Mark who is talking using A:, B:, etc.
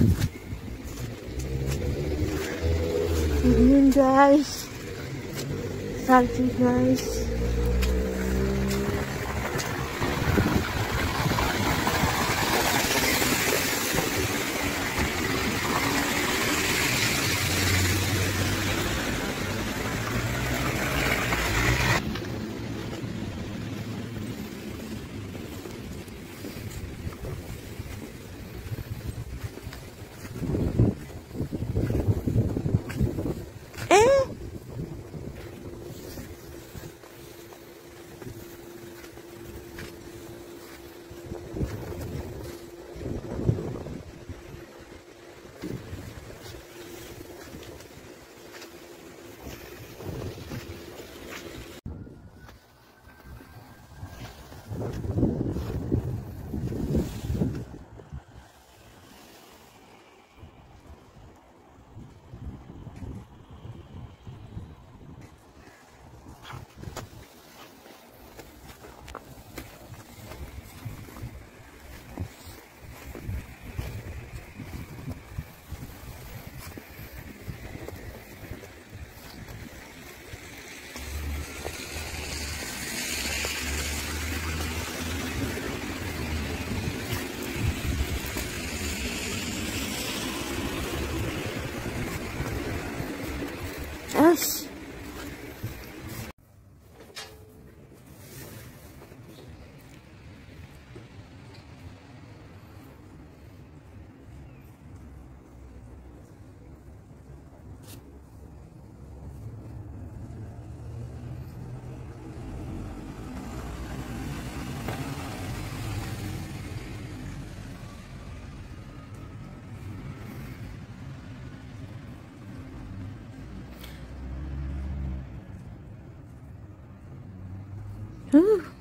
A: Good evening guys. Thank you guys. Eh よ嗯。